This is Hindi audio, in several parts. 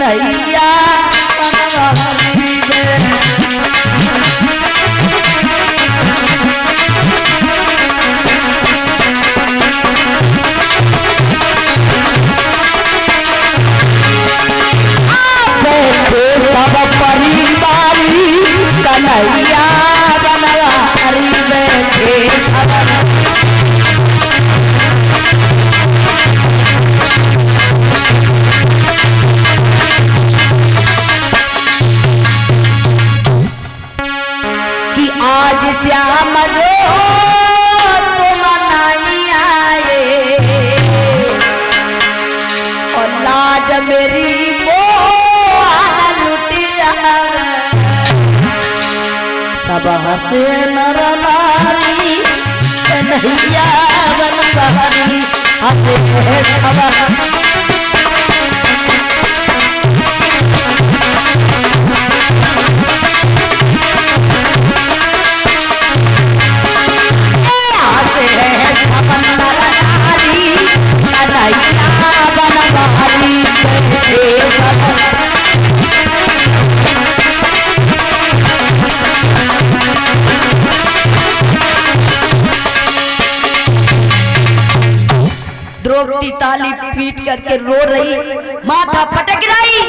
कन्हैया श्याम जो तुम नहीं आए। और लाज मेरी सब हंसे नर नारी कन्हैया बनवारी हंसे सब द्रौपदी ताली पीट करके रो रही। माथा पटक रही।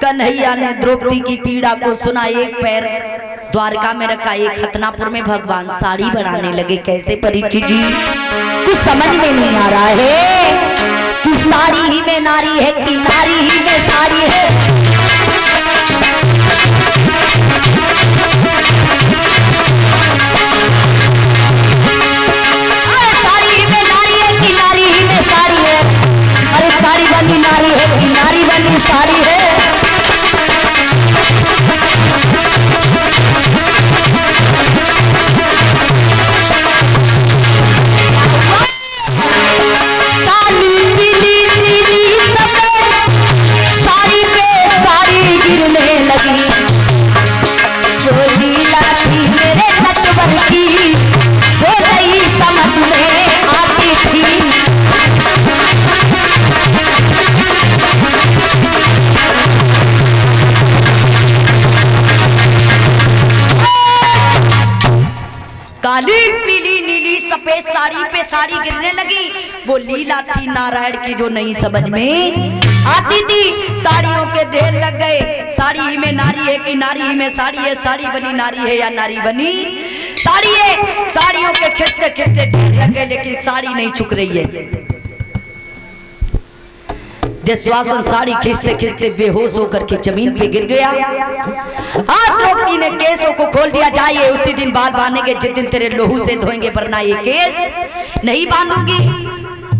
कन्हैया ने द्रौपदी की पीड़ा को सुना एक पैर। द्वारका में रखा एक खतनापुर में भगवान साड़ी बनाने लगे। कैसे परिचित जी? कुछ समझ में नहीं आ रहा है। साड़ी पे साड़ी गिरने लगी। वो लीला थी नारायण की जो नहीं समझ में आती थी। साड़ियों के ढेर लग गए। साड़ी में नारी है कि नारी में साड़ी है? साड़ी बनी, नारी है या नारी बनी? साड़ी है। साड़ियों के खिंचते खिंचते ढेर लग गए, लेकिन साड़ी नहीं चुक रही है। जसवासन साड़ी खींचते खींचते बेहोश होकर के ज़मीन पे गिर गया। द्रौपदी ने केसों को खोल दिया, जाइए उसी दिन बाल बांधेंगे, जिस दिन तेरे लोहू से धोएँगे, वरना ये केस नहीं बांधूँगी।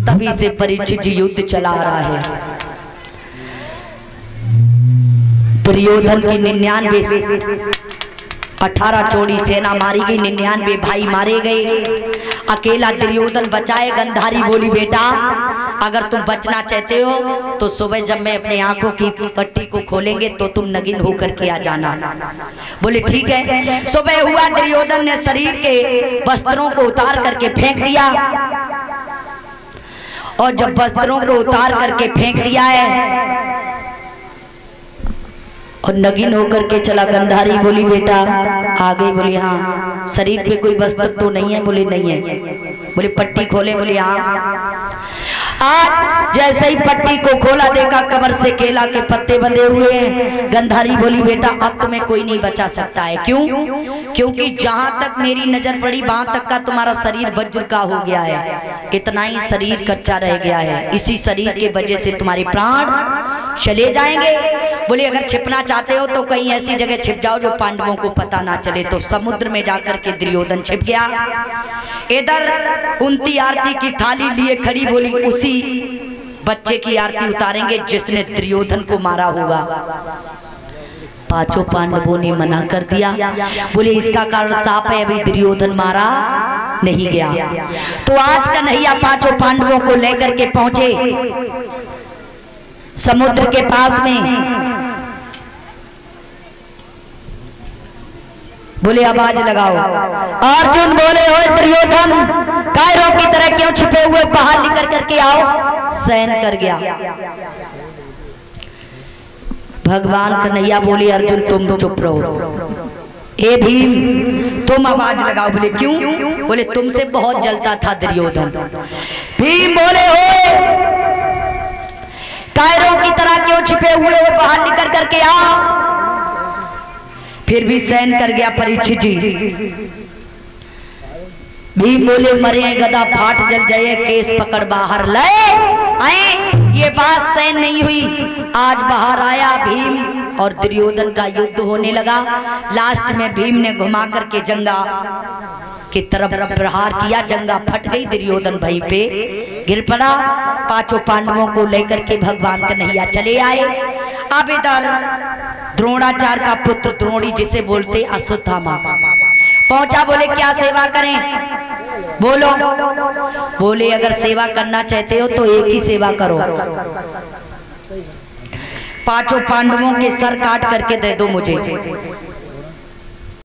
तभी से परीक्षित जी युद्ध चला रहा है। दुर्योधन की निन्यानवे अठारह चोड़ी सेना मारी गई निन्यानवे भाई मारे गए। अकेला दुर्योधन बचाए, गंधारी बोली, बेटा, अगर तुम बचना चाहते हो तो सुबह जब मैं अपने आँखों की पट्टी को खोलेंगे तो तुम नगिन होकर के आ जाना। बोले, ठीक है। सुबह हुआ, दुर्योधन ने शरीर के वस्त्रों को उतार करके फेंक दिया। और जब वस्त्रों को उतार करके फेंक दिया है और नगिन होकर के चला गंधारी, बोली, बेटा आ गई बोली हाँ शरीर पे कोई वस्त्र तो नहीं है? बोले, नहीं है। बोले, पट्टी खोले। बोले हाँ। आज जैसे ही पट्टी को खोला देखा, कमर से केला के पत्ते बंधे हुए हैं। गंधारी बोली, बेटा, अब तुम्हें कोई नहीं बचा सकता है। क्यों? क्योंकि जहाँ तक मेरी नज़र पड़ी, वहाँ तक का तुम्हारा शरीर वज्र का हो गया है। इतना ही शरीर कच्चा रह गया है। इसी शरीर के वजह से तुम्हारे प्राण चले जाएँगे। बोले, अगर छिपना चाहते हो तो कहीं ऐसी जगह छिप जाओ जो पांडवों को पता ना चले। तो समुद्र में जाकर के दुर्योधन छिप गया। इधर कुंती आरती की थाली लिए खड़ी बोली, उसी बच्चे की आरती उतारेंगे जिसने दुर्योधन को मारा होगा। पाँचों पांडवों ने मना कर दिया। बोले, इसका कारण साफ़ है, अभी दुर्योधन मारा नहीं गया। तो आज का नैया पाँचों पांडवों को लेकर के पहुँचे। समुद्र के पास में। बोले, आवाज़ लगाओ। अर्जुन बोले हो दुर्योधन कायरों की तरह क्यों छुपे हुए बाहर निकल करके आओ? सैन कर गया। भगवान कन्हैया बोले, अर्जुन, तुम चुप रहो। ए भीम, तुम आवाज़ लगाओ। बोले, क्यों? बोले, तुमसे बहुत जलता था दुर्योधन। भीम बोले हो कायरों की तरह क्यों छिपे हुए हो? बाहर निकल करके आ। फिर भी सहन कर गया परीक्षित जी। भीम बोले, मरे गदा फाट जल जाए, केस पकड़ बाहर ले। आए, ये बात सहन नहीं हुई। आज बाहर आया भीम और दुर्योधन का युद्ध होने लगा। लास्ट में भीम ने घुमा करके जंगा। की तरफ़ प्रहार किया, जंगा फट गई दुर्योधन भाई पे। गिर पड़ा पाँचों पांडवों को लेकर के भगवान कन्हैया चले आए। अब इधर द्रोणाचार्य का पुत्र द्रोणी जिसे बोलते अश्वत्थामा। पहुँचा बोले, क्या सेवा करें? बोलो, बोले, अगर सेवा करना चाहते हो तो एक ही सेवा करो। पाँचों पांडवों के सर काट करके दे दो मुझे।